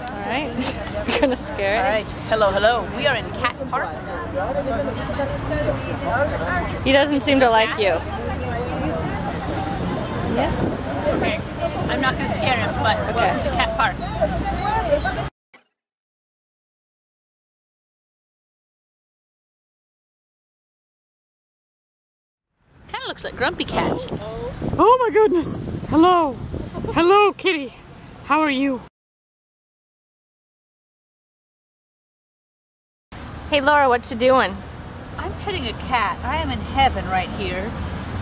Alright, you're gonna scare it. All right, hello, hello. We are in Cat Park. He doesn't seem to like you. Yes? Okay, I'm not going to scare him, but welcome to Cat Park. Kind of looks like Grumpy Cat. Oh my goodness! Hello! Hello, kitty! How are you? Hey Laura, what you doing? I'm petting a cat. I am in heaven right here.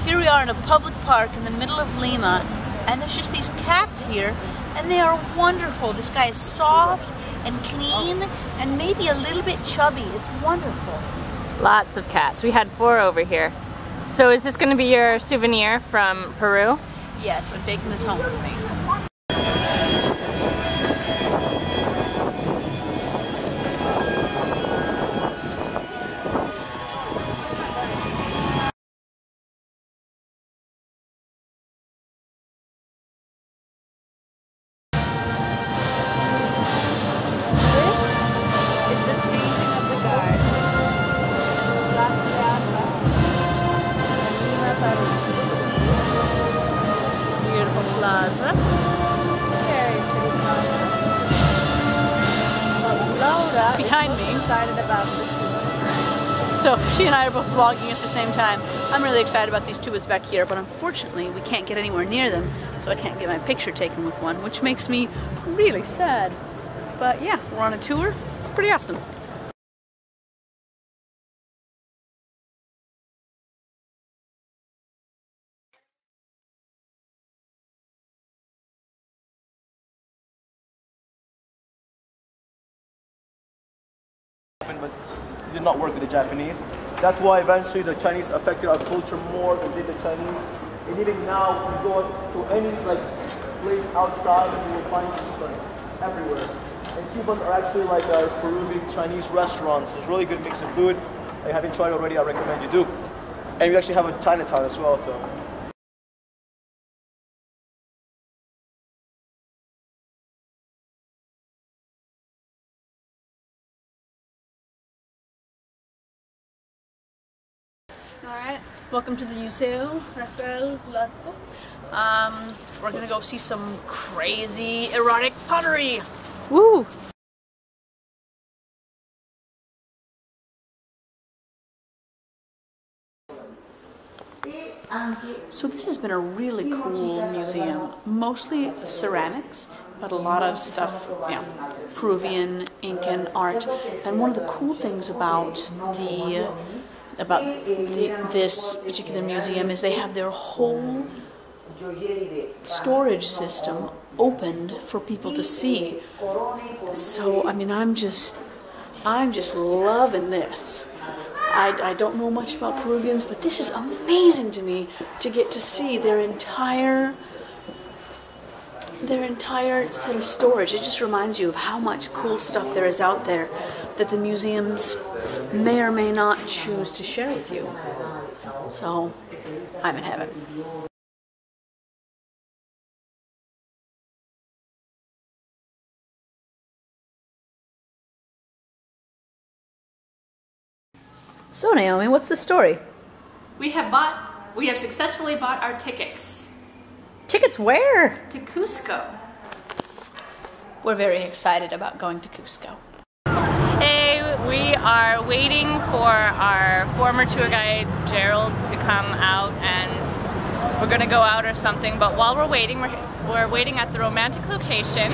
Here we are in a public park in the middle of Lima, and there's just these cats here, and they are wonderful. This guy is soft and clean and maybe a little bit chubby. It's wonderful. Lots of cats. We had four over here. So is this going to be your souvenir from Peru? Yes, I'm taking this home with me. Plaza. Behind me. So she and I are both vlogging at the same time. I'm really excited about these tubas back here, but unfortunately we can't get anywhere near them, so I can't get my picture taken with one, which makes me really sad. But yeah, we're on a tour. It's pretty awesome. But it did not work with the Japanese. That's why eventually the Chinese affected our culture more than did the Chinese. And even now, you go to any like place outside and you will find chifas everywhere. And chifas are actually like uh, Peruvian Chinese restaurants. It's really good mix of food. If you haven't tried already, I recommend you do. And we actually have a Chinatown as well, so. Alright, welcome to the Museo Rafael Larco. Um, we're gonna go see some crazy erotic pottery. Woo! So this has been a really cool museum. Mostly ceramics, but a lot of stuff, know, Peruvian, Incan art. And one of the cool things about the about this particular museum is they have their whole storage system opened for people to see. So I mean, I'm just, I'm just loving this. I, I don't know much about Peruvians, but this is amazing to me to get to see their entire their entire set of storage. It just reminds you of how much cool stuff there is out there that the museums may or may not choose to share with you. So, I'm in heaven. So, Naomi, what's the story? We have bought, we have successfully bought our tickets Tickets where? to Cusco. We're very excited about going to Cusco. Hey, we are waiting for our former tour guide Gerald to come out and we're gonna go out or something. But while we're waiting, we're, we're waiting at the romantic location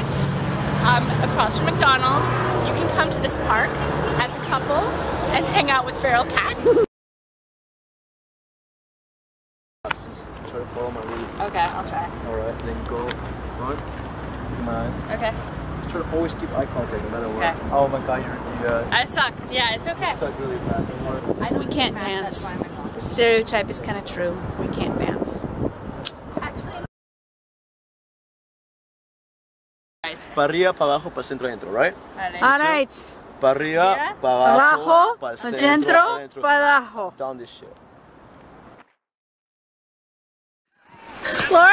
um, across from McDonald's. You can come to this park as a couple and hang out with feral cats. Try to follow my lead. okay, I'll try. Alright, then go front. Look at my eyes. Okay. Just try to always keep eye contact no matter what. Okay. Oh my god, you're, you uh, I suck. Yeah, it's okay. suck really bad. I don't We can't dance, dance. that's why I'm at The stereotype is kind of true. We can't dance. home. Actually, Pa arriba, pa abajo, pa centro, adentro, right? Alright. Pa arriba, Yeah. pa abajo, Abajo, pa pa centro, centro, adentro. pa abajo. Down this shit. Laura,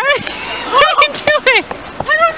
what are you doing?